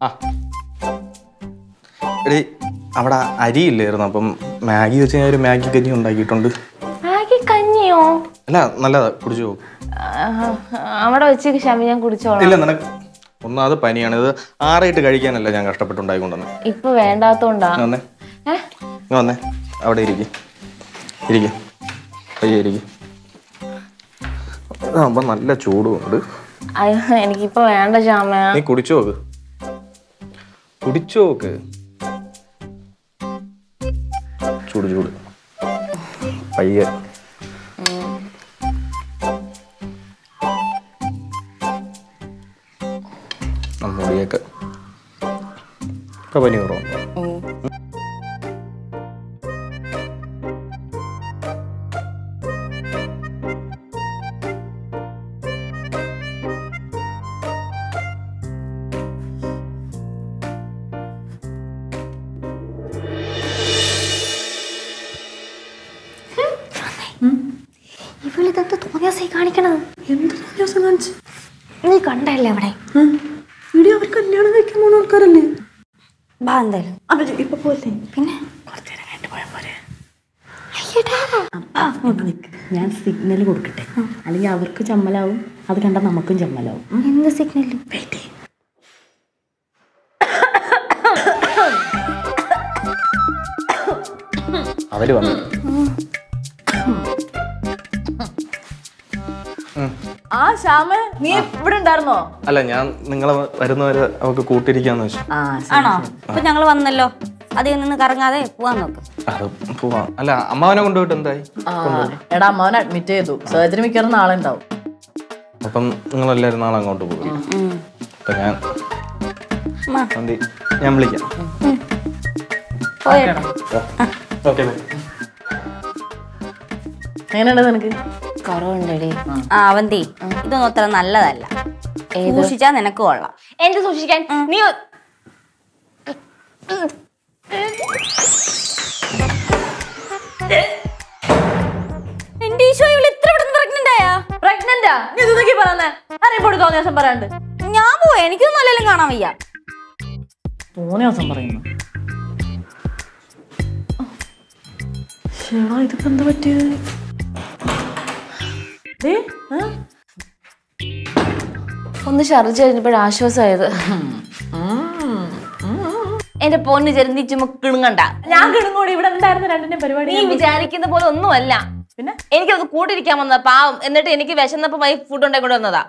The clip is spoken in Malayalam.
ആ. എടി അവിടെ അരിയില്ലായിരുന്നു അപ്പം മാഗി വെച്ച് ഞാൻ ഒരു മാഗി കഞ്ഞി ഉണ്ടാക്കിയിട്ടുണ്ട്. മാഗി കഞ്ഞിയോ? അല്ല നല്ലതാ കുടിച്ചു. പോകും അവിടെ വെച്ച് ക്ഷമ ഞാൻ കുടിച്ചോളാം. ഇല്ല നിനക്ക് ഒന്നാമത് പനിയാണ്. ഇത് ആറായിട്ട് കഴിക്കാനല്ല ഞാൻ കഷ്ടപ്പെട്ടുണ്ടായിക്കൊണ്ടുവന്നെ ഇപ്പൊ വേണ്ടാത്തോണ്ടാ. ഇങ്ങ് വന്നേ. അവിടെ ഇരിക്കും. ഇരിക്കും. പയ്യെ ഇരിക്കും. ഇതാകുമ്പോൾ നല്ല ചൂടുമുണ്ട് അയ്യോ എനിക്കിപ്പോ വേണ്ട ശ്യാമ നീ കുടിച്ചു നോക്ക് കുടിച്ചു നോക്ക് ചൂട് ചൂട്. പയ്യെ. മുടിയൊക്കെ. ഇപ്പൊ പനി കുറവാണ് ഇവളിതെന്ത് തോന്നിയാസായി കാണിക്കണത്? എന്ത് തോന്നിയാസം കാണിച്ചു? നീ കണ്ടല്ലേ അവിടെ ഇവിടെ അവർ കല്യാണം കഴിക്കാൻ പോകുന്ന ആൾക്കാരല്ലേ? ബാ എന്തായാലും. അവർ ഇപ്പൊ പോലെ പിന്നെ? പോയാൽ പോരെ. ഞാൻ സിഗ്നൽ കൊടുക്കട്ടെ. അല്ലെങ്കിൽ അവർക്ക് ചമ്മലാവും. അത് കണ്ടാൽ നമുക്കും ചമ്മലാവും. എന്ത് സിഗ്നൽ. അവർ വന്നു. ആ ശ്യാമ നീ ഇവിടെ ഉണ്ടായിരുന്നോ? അല്ല ഞാൻ നിങ്ങളെ വരുന്നവരെ അവക്ക് കൂട്ടിരിക്കാന്ന് വെച്ചു. ആണോ? അപ്പൊ ഞങ്ങൾ വന്നല്ലോ. അതിൽ നിന്ന് കറങ്ങാതെ പോവാൻ നോക്ക്. അത് പോവാം. അല്ല അമ്മാവനെ കൊണ്ടുപോയിട്ട് എന്തായി? എടാ അമ്മാവൻ അഡ്മിറ്റ് ചെയ്തു. സർജറി മിക്കവാറും നാളെ ഉണ്ടാവും. അപ്പം നിങ്ങളെല്ലാവരും നാളെ അങ്ങോട്ട് പോകും അപ്പൊ ഞാൻ ഞാൻ വിളിക്കാം. എങ്ങനെയുണ്ട് നിനക്ക്? കുറവുണ്ടടി? ആ. അവന്തി ഇതൊന്നും അത്ര നല്ലതല്ല. സൂക്ഷിച്ചാ നിനക്ക് കൊള്ളാം. എന്ത് സൂക്ഷിക്കാൻ? നീ ഒ- എന്റെ ഈശോ ഇവൾ ഇത്ര പെട്ടെന്ന് പ്രഗ്നന്റ് ആയാ? പ്രഗ്നന്റാ നീ ഇതൊക്കെ പറയുന്നേ അറിയപ്പോഴും തോന്നിയ ദിവസം പറയാണ്ട്. ഞാൻ പോവാ എനിക്കൊന്നും അല്ലെങ്കിലും കാണാൻ വയ്യ. തോന്നിയ ദിവസം പറയുന്നു. ഇതിപ്പോ എന്താ പറ്റിയത്? ഒന്ന് ഛർദിച്ച് കഴിഞ്ഞപ്പോഴ ആശ്വാസമായത് എന്റെ പൊന്ന് ചെരുന്തി ചുമ കിണുങ്ങണ്ട. ഞാൻ കിടങ്ങോടി ഇവിടെ ഉണ്ടായിരുന്ന രണ്ടിന്റെ പരിപാടി? നീ വിചാരിക്കുന്ന പോലെ ഒന്നുമല്ല. പിന്നെ? എനിക്കത് കൂട്ടിരിക്കാൻ വന്നതാ പാവം. എന്നിട്ട് എനിക്ക് വിശന്നപ്പോ ഫുഡ് ഉണ്ടാക്കി കൊണ്ടുവന്നതാ